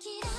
キラ